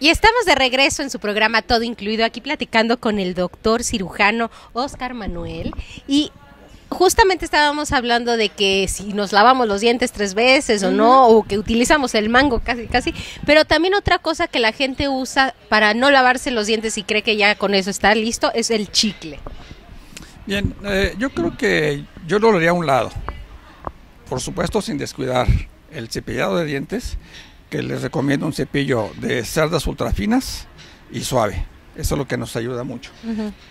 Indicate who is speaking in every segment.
Speaker 1: Y estamos de regreso en su programa Todo Incluido, aquí platicando con el doctor cirujano Oscar Manuel. Y justamente estábamos hablando de que si nos lavamos los dientes tres veces o no, o que utilizamos el mango casi, casi. Pero también otra cosa que la gente usa para no lavarse los dientes y cree que ya con eso está listo es el chicle.
Speaker 2: Bien, eh, yo creo que yo lo haría a un lado. Por supuesto, sin descuidar el cepillado de dientes que les recomiendo un cepillo de cerdas ultrafinas y suave. Eso es lo que nos ayuda mucho.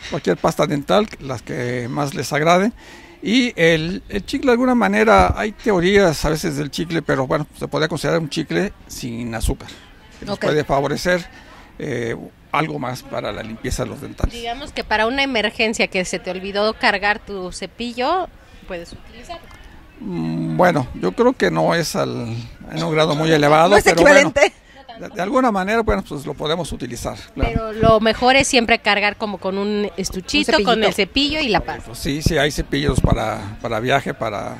Speaker 2: Cualquier pasta dental, las que más les agrade. Y el, chicle, de alguna manera, hay teorías a veces del chicle, pero bueno, se puede considerar un chicle sin azúcar. Que nos puede favorecer eh, algo más para la limpieza de los dentales.
Speaker 1: Digamos que para una emergencia que se te olvidó cargar tu cepillo, puedes utilizarlo.
Speaker 2: Mm, bueno, yo creo que no es al, en un grado muy elevado, pero de, alguna manera, bueno, pues lo podemos utilizar.
Speaker 1: Pero lo mejor es siempre cargar como con un estuchito, con el cepillo y la paz.
Speaker 2: Pues sí, sí, hay cepillos para, para viaje, para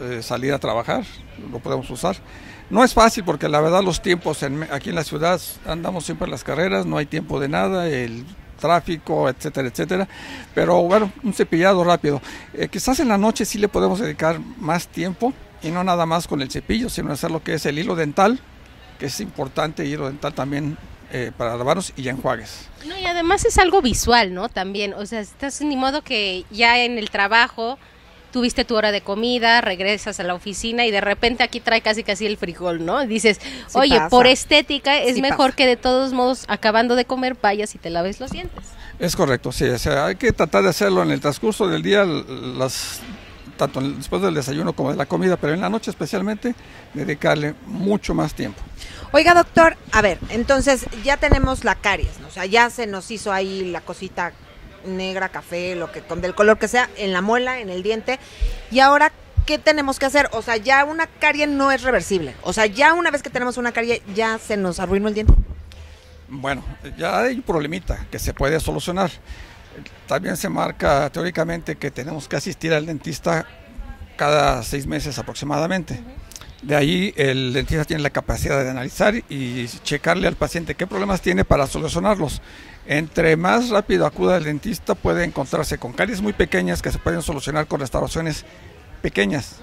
Speaker 2: eh, salir a trabajar, lo podemos usar. No es fácil porque la verdad los tiempos aquí en la ciudad andamos siempre en las carreras, no hay tiempo de nada, el tráfico, etcétera, etcétera. Pero bueno, un cepillado rápido. Eh, quizás en la noche sí le podemos dedicar más tiempo y no nada más con el cepillo, sino hacer lo que es el hilo dental, que es importante, hilo dental también eh, para lavarnos y enjuagues.
Speaker 1: No, y además es algo visual, ¿no? También, o sea, estás ni modo que ya en el trabajo tuviste tu hora de comida, regresas a la oficina y de repente aquí trae casi casi el frijol, ¿no? Dices, oye, por estética es mejor que de todos modos, acabando de comer, vayas y te laves los dientes.
Speaker 2: Es correcto, sí, o sea, hay que tratar de hacerlo en el transcurso del día, las, tanto después del desayuno como de la comida, pero en la noche especialmente, dedicarle mucho más tiempo.
Speaker 3: Oiga, doctor, a ver, entonces ya tenemos la caries, ¿no? o sea, ya se nos hizo ahí la cosita negra, café, lo que con del color que sea, en la muela, en el diente. Y ahora, ¿qué tenemos que hacer? O sea, ya una carie no es reversible. O sea, ya una vez que tenemos una carie, ya se nos arruinó el diente.
Speaker 2: Bueno, ya hay un problemita que se puede solucionar. También se marca teóricamente que tenemos que asistir al dentista cada seis meses aproximadamente. De ahí el dentista tiene la capacidad de analizar y checarle al paciente qué problemas tiene para solucionarlos. Entre más rápido acuda el dentista puede encontrarse con caries muy pequeñas que se pueden solucionar con restauraciones pequeñas.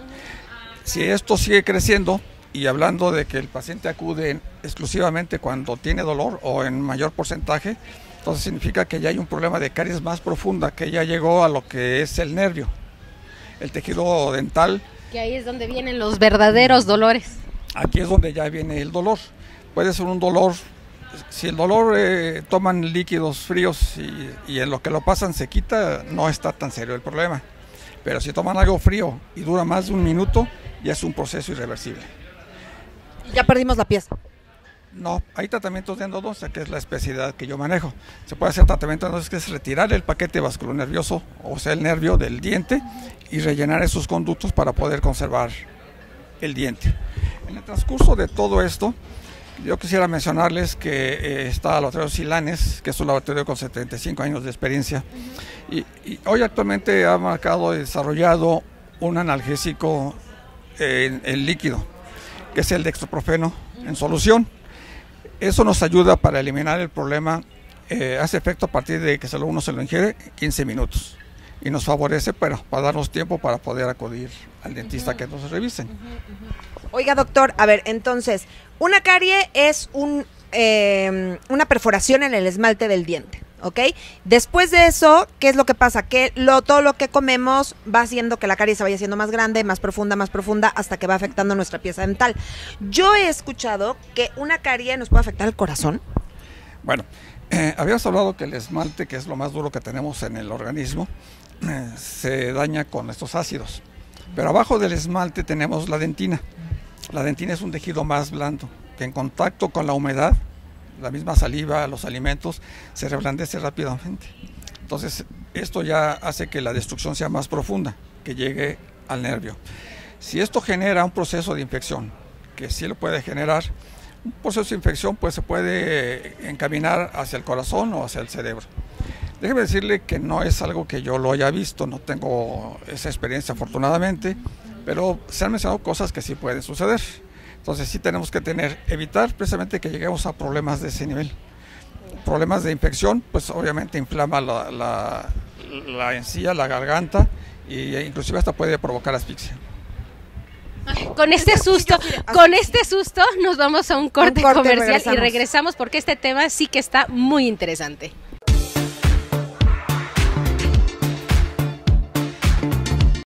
Speaker 2: Si esto sigue creciendo y hablando de que el paciente acude exclusivamente cuando tiene dolor o en mayor porcentaje, entonces significa que ya hay un problema de caries más profunda, que ya llegó a lo que es el nervio, el tejido dental
Speaker 1: que ahí es donde vienen los verdaderos dolores.
Speaker 2: Aquí es donde ya viene el dolor. Puede ser un dolor, si el dolor eh, toman líquidos fríos y, en lo que lo pasan se quita, no está tan serio el problema. Pero si toman algo frío y dura más de un minuto, ya es un proceso irreversible.
Speaker 3: Ya perdimos la pieza.
Speaker 2: No, hay tratamientos de endodoncia, que es la especialidad que yo manejo. Se puede hacer tratamiento de endodoncia, que es retirar el paquete vasculonervioso, o sea, el nervio del diente, y rellenar esos conductos para poder conservar el diente. En el transcurso de todo esto, yo quisiera mencionarles que eh, está el laboratorio Silanes, que es un laboratorio con 75 años de experiencia, y, hoy actualmente ha marcado y desarrollado un analgésico en, en líquido, que es el dextroprofeno en solución. Eso nos ayuda para eliminar el problema. Eh, hace efecto a partir de que solo uno se lo ingiere 15 minutos y nos favorece para, para darnos tiempo para poder acudir al dentista que nos revisen.
Speaker 3: Oiga, doctor, a ver, entonces, una carie es un, eh, una perforación en el esmalte del diente. ¿ok? Después de eso, ¿qué es lo que pasa? Que lo, todo lo que comemos va haciendo que la carie se vaya haciendo más grande, más profunda, más profunda, hasta que va afectando nuestra pieza dental. Yo he escuchado que una carie nos puede afectar el corazón.
Speaker 2: Bueno, eh, hablado que el esmalte, que es lo más duro que tenemos en el organismo, eh, se daña con estos ácidos. Pero abajo del esmalte tenemos la dentina. La dentina es un tejido más blando, que en contacto con la humedad la misma saliva, los alimentos, se reblandece rápidamente. Entonces, esto ya hace que la destrucción sea más profunda, que llegue al nervio. Si esto genera un proceso de infección, que sí lo puede generar, un proceso de infección pues se puede encaminar hacia el corazón o hacia el cerebro. Déjeme decirle que no es algo que yo lo haya visto, no tengo esa experiencia afortunadamente, pero se han mencionado cosas que sí pueden suceder. Entonces sí tenemos que tener, evitar precisamente que lleguemos a problemas de ese nivel. problemas de infección, pues obviamente inflama la, la, la encía, la garganta e inclusive hasta puede provocar asfixia.
Speaker 1: Con este susto, con este susto nos vamos a un corte,
Speaker 3: corte,
Speaker 1: comercial y regresamos porque este tema sí que está muy interesante.